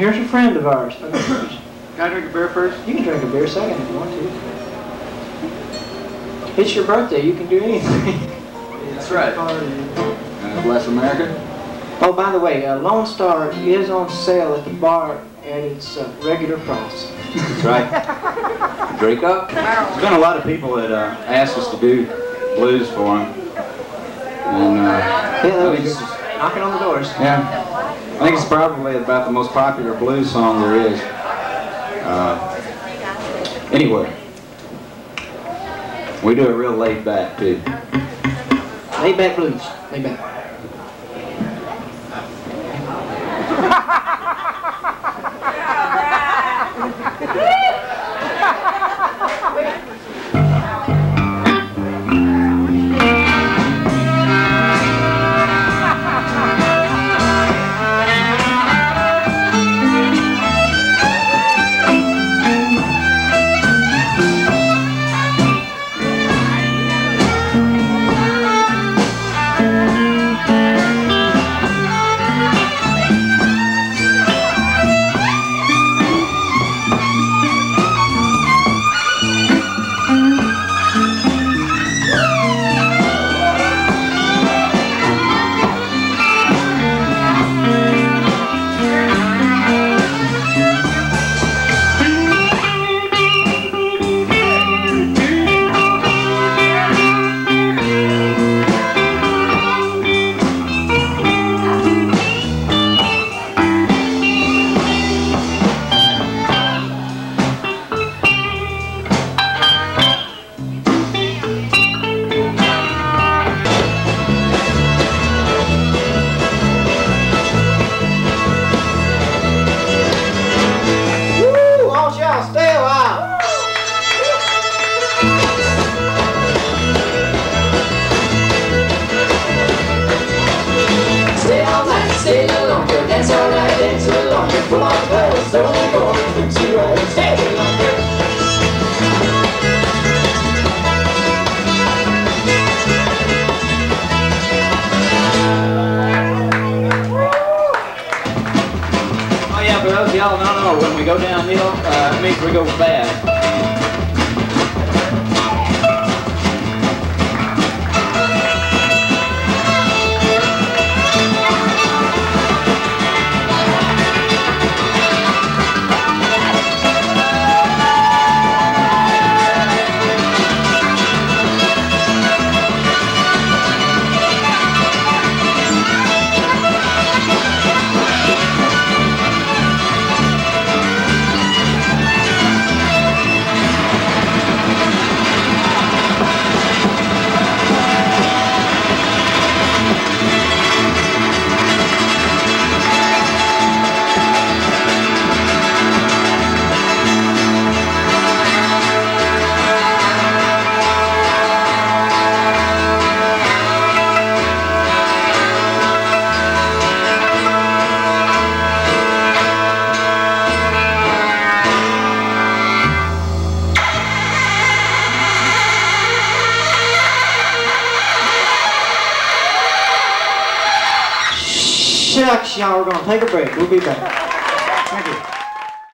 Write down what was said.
Here's a friend of ours. Can I drink a beer first? You can drink a beer second if you want to. It's your birthday. You can do anything. That's right. God bless America. Oh, by the way, uh, Lone Star is on sale at the bar at its uh, regular price. That's right. Drink up. There's been a lot of people that uh, asked us to do blues for them. And uh, Yeah, that think was this knocking on the doors. yeah, I think it's probably about the most popular blues song there is. Uh, anyway, we do it real laid back too. Lay back blues. Lay back. Y'all who don't know, when we go downhill, uh, it means we go fast. check. Now we're going to take a break. We'll be back. Thank you.